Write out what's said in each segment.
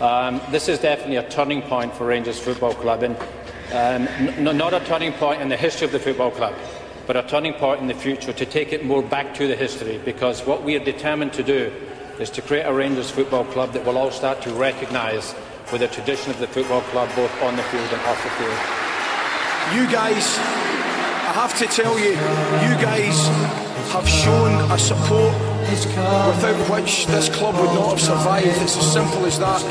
Um, this is definitely a turning point for Rangers Football Club, and um, not a turning point in the history of the football club, but a turning point in the future to take it more back to the history. Because what we are determined to do is to create a Rangers Football Club that will all start to recognise with the tradition of the football club, both on the field and off the field. You guys, I have to tell you, you guys have shown a support without which this club would not have survived. It's as simple as that.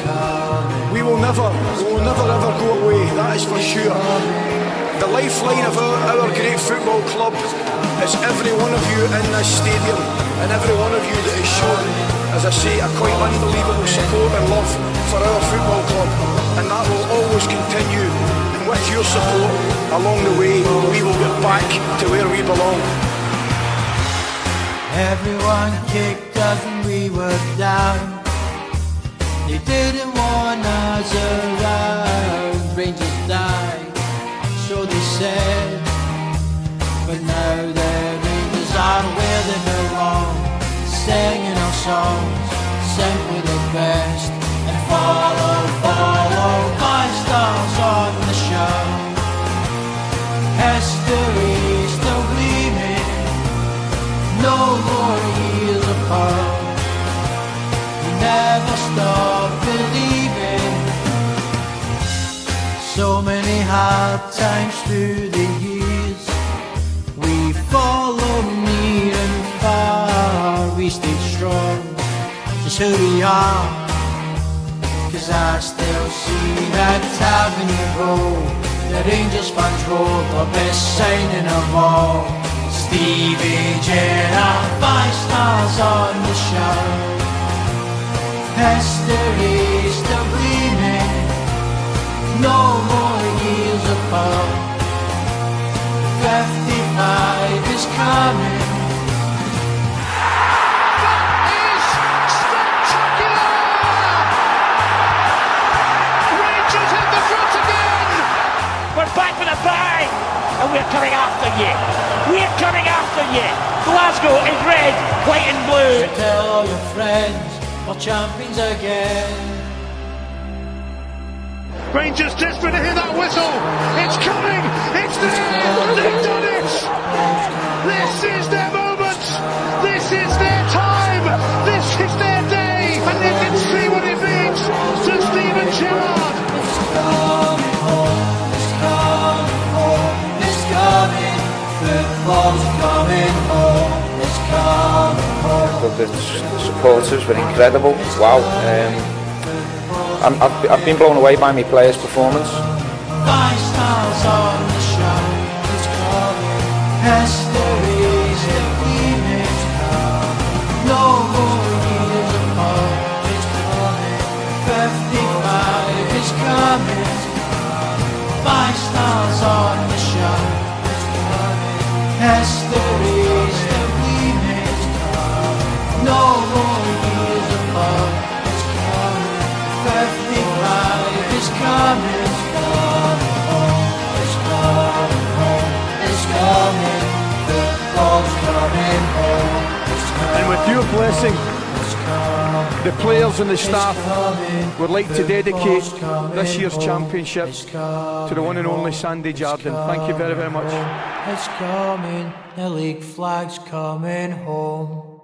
We will never, we will never ever go away, that is for sure. The lifeline of our, our great football club is every one of you in this stadium and every one of you that has shown, as I say, a quite unbelievable support and love for our football club. And that will always continue. And with your support along the way, we will back to where we belong. Everyone kicked us when we were down. They didn't want us around. Rangers died, so they said. But now their Rangers are where they belong, singing our songs, simply the best. And follow, follow my stars on the show. Never stop believing. So many hard times through the years. We followed near and far. We stayed strong, just who we are. Cause I still see that Tavernier Road, the Rangers fans road, the best signing of all. Stevie Gerrard, five stars on the show. History still gleaming, no more years apart. 55 is coming. Rangers in the front again! We're back with a bang! And we're coming after you! We're coming after you! Glasgow is red, white and blue! Tell your friends we're champions again. Rangers desperate to hear that whistle. It's coming. It's there. They've Football's coming home, it's coming home. But the supporters were incredible. Wow. Um, I'm, I've, I've been blown away by my players' performance. Five stars on the show, it's coming. History's gleaming, it's coming. No more years apart, it's coming. Fifty-five is it's coming. Five stars on the show, History's the. No more coming. Is coming, coming home, coming home, coming. Coming home. And with your blessing, the players and the staff would like to dedicate this year's championship to the one and only Sandy Jardine. Thank you very, very much. It's coming, the league flag's coming home.